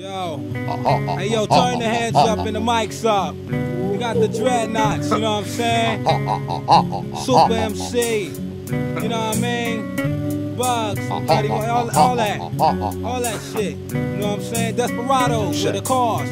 Yo, uh-uh. hey yo, turn the heads up and the mics up. We got the Dreadnaughtz, you know what I'm saying? Uh-uh. Super MC, you know what I mean? Bugz, Buddy, all, all that, uh-uh. all that shit. You know what I'm saying? Desperados with a cause.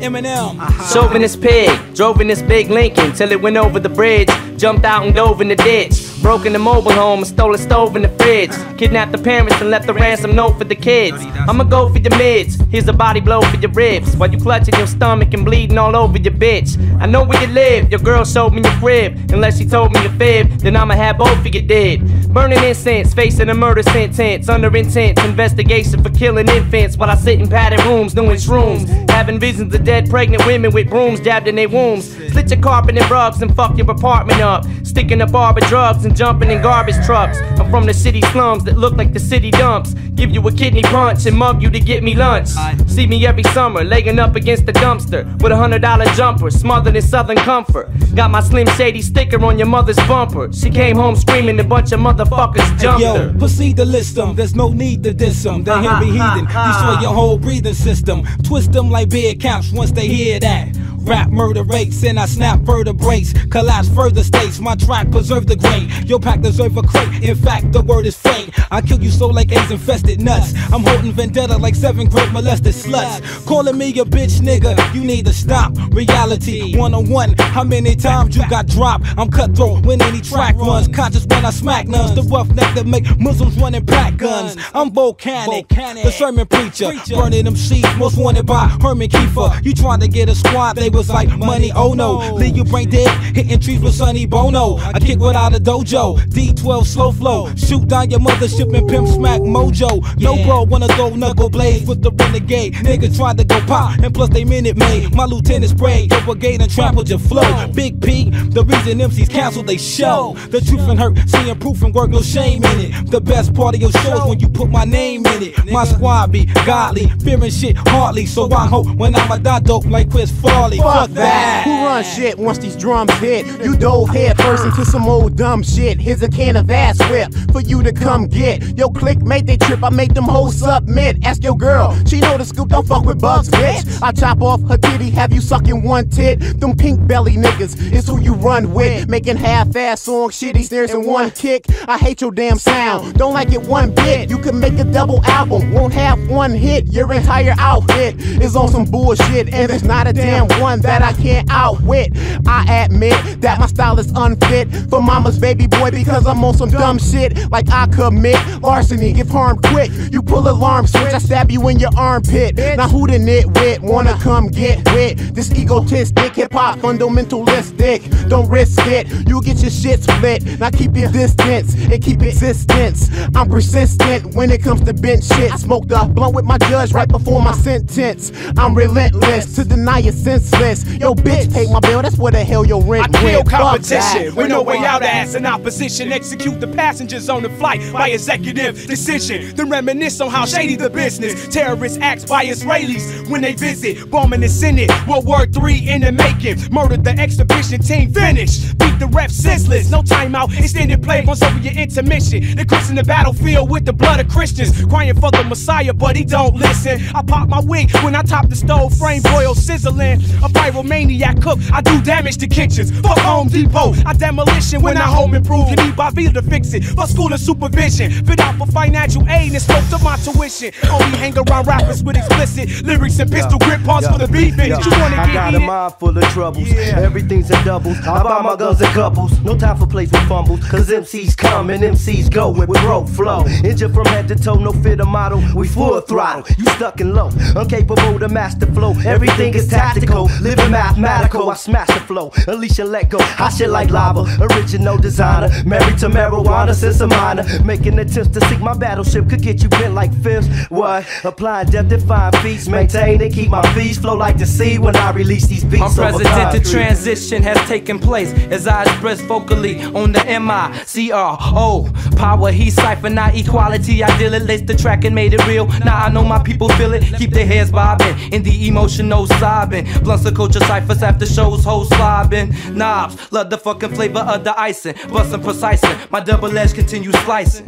Eminem. Chauvinist pig, drove in this big Lincoln till it went over the bridge. Jumped out and dove in the ditch. Broke in the mobile home and stole a stove in the fridge. Kidnapped the parents and left a ransom note for the kids. I'ma go for your mids. Here's a body blow for your ribs. While you clutching your stomach and bleeding all over your bitch. I know where you live. Your girl showed me your crib. Unless she told me your fib, then I'ma have both of you dead. Burning incense, facing a murder sentence. Under intense investigation for killing infants. While I sit in padded rooms doing shrooms. Having visions of dead pregnant women with brooms jabbed in their wombs. Split your carpet and rugs and fuck your apartment up. Sticking a bar with drugs and jumping in garbage trucks. I'm from the city slums that look like the city dumps. Give you a kidney punch and mug you to get me lunch. See me every summer, laying up against the dumpster with a hundred dollar jumper, smothered in Southern comfort. Got my Slim Shady sticker on your mother's bumper. She came home screaming, a bunch of motherfuckers jumped Yo, her. proceed to list them. There's no need to diss them. They hear me uh-huh. heathen. Uh-huh. Destroy your whole breathing system. Twist them like beer caps once they hear that. Rap murder rates and I snap vertebrates. Collapse further states. My track preserve the grain. Your pack deserve a crate. In fact, the word is fake. I kill you so like AIDS infested nuts. I'm holding vendetta like seven great molested sluts. Calling me a bitch nigga. You need to stop. Reality one on one. How many times you got dropped? I'm cutthroat when any track runs. Conscious when I smack nuns. The rough neck that make Muslims running pack guns. I'm volcanic. The sermon preacher. Burning them sheets. Most wanted by Herman Kiefer. You trying to get a squad. They was like money. Oh no. Leave your brain dead. Hitting trees with Sonny Bono. I kick without a dojo. D12 slow flow. Shoot down your mothership and pimp smack mojo. No bro wanna throw knuckle blades with the renegade. Nigga tried to go pop. And plus they minute made. My lieutenant sprayed. Your brigade and trampled your flow. Big P. The reason MCs canceled they show. The truth and hurt. Seeing proof and work. No shame in it. The best part of your show is when you put my name in it. My squad be godly. Fearing shit hardly. So I hope when I'm a die dope like Chris Farley. Fuck that. Who runs shit once these drums hit? You dove head first into some old dumb shit. Here's a can of ass whip for you to come get. Yo, click, made they trip. I make them hoes submit. Ask your girl, she know the scoop. Don't fuck with Bugz, bitch. I chop off her titty, have you sucking one tit. Them pink belly niggas is who you run with. Making half-ass songs, shitty snares in one kick. I hate your damn sound. Don't like it one bit. You can make a double album, won't have one hit. Your entire outfit is on some bullshit, and it's not a damn one that I can't outwit. I admit that my style is unfit for mama's baby boy because I'm on some dumb shit like I commit larceny. Give harm quick. You pull alarm switch, I stab you in your armpit. Now who the nitwit wanna come get wit? This egotistic hip hop fundamentalistic. Don't risk it. You get your shit split. Now keep your distance and keep existence. I'm persistent when it comes to bench shit. I smoked a blunt with my judge right before my sentence. I'm relentless to deny it Yo, bitch, pay my bill. That's where the hell your rent I kill competition with no way out ass in opposition. Execute the passengers on the flight by executive decision. Then reminisce on how shady the business. Terrorist acts by Israelis when they visit. Bombing the Senate. World War III in the making. Murdered the exhibition team. Finish. Beat the ref senseless. No timeout. Extended play on your intermission. The crossing the battlefield with the blood of Christians. Crying for the Messiah, but he don't listen. I pop my wig when I top the stove. Frame broil sizzling. A pyromaniac cook. I do damage to kitchens. Fuck Home Depot. I demolition when I home improve. You need Bobby to fix it. For school and supervision. Fit out for financial aid and spoke to my tuition. Only hang around rappers with explicit lyrics and pistol grip parts for the beef. And you wanna I get got a mind full of troubles. Yeah. Everything's a double. I buy my guns in couples. No time for plays with fumbles. Cause MCs come and MCs go with broke flow. Injured from head to toe, no fit or model. We full throttle. You stuck and low. Incapable to master flow. Everything is tactical. Living mathematical. I smash the flow. Unleash and let go. I shit like lava. Original designer. Married to marijuana since a minor. Making attempts to sink my battleship could get you bent like fists. What? Applying depth define feats. Maintain and keep my fees flow like the sea when I release these beats. over Unprecedented concrete. transition has taken place as I express vocally on the M I C R O. Power, he cipher, not equality. I deal it, laced the track and made it real. Now I know my people feel it. Keep their heads bobbing in the emotional sobbing. Blunts of culture ciphers after shows, hoes slobbing. Knobs, love the fucking flavor of the icing. Bustin' precising, my double edge continues slicing.